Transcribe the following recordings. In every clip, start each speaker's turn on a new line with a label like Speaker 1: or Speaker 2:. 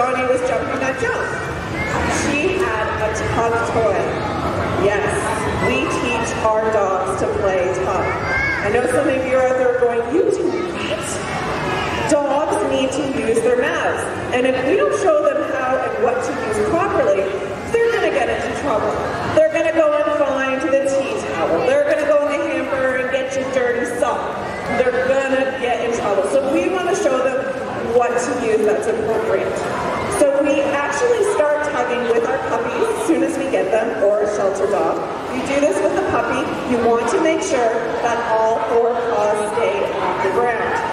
Speaker 1: Johnny was jumping that jump. She had a tough toy. Yes, we teach our dogs to play tough. I know some of you are out there going, you do what? Dogs need to use their mouths. And if we don't show them how and what to use properly, they're going to get into trouble. They're going to go and find the tea towel. They're going to go in the hamper and get your dirty sock. They're going to get in trouble. So we want to show them what to use that's appropriate actually start tugging with our puppies as soon as we get them, or a shelter dog. You do this with a puppy, you want to make sure that all four paws stay on the ground.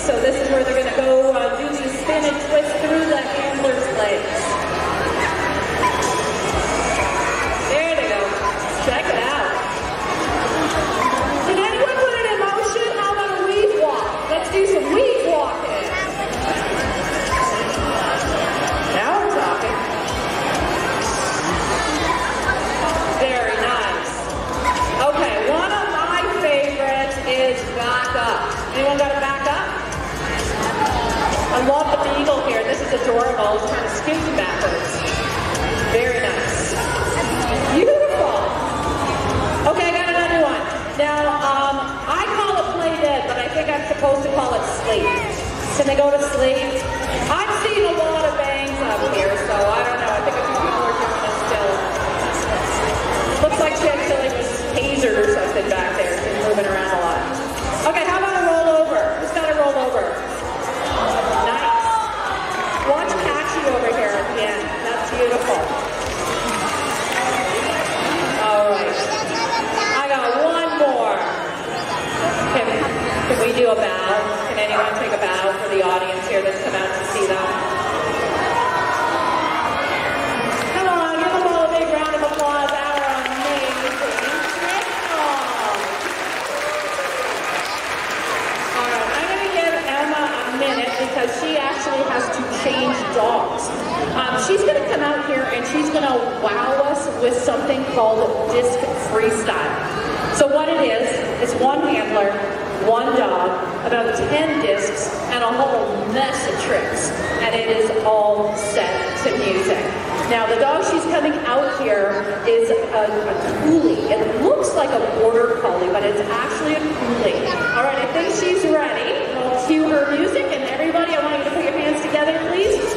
Speaker 1: So this is where they're going to go uh, do the spin and twist through the handler's legs. Can they go to sleep? I've seen a lot of bangs up here, so I don't know. I think a few people are doing it still. Looks like she actually was tasered or something back there. She's moving around a lot. Okay, how about a rollover? Who's got a rollover? Nice. Watch Patchy over here end. That's beautiful. All right. I got one more. Can, can we do a bow? Can anyone take a bow for the audience here that's come out to see them? Come on, give them all a big round of applause. Our amazing Crystal. All right, I'm going to give Emma a minute because she actually has to change dogs. Um, she's going to come out here and she's going to wow us with something called disc freestyle. So what it is, is one handler, one dog, about 10 discs, and a whole mess of tricks. And it is all set to music. Now, the dog she's coming out here is a, a coolie. It looks like a border collie, but it's actually a coolie. All right, I think she's ready. We'll cue her music, and everybody, I want you to put your hands together, please,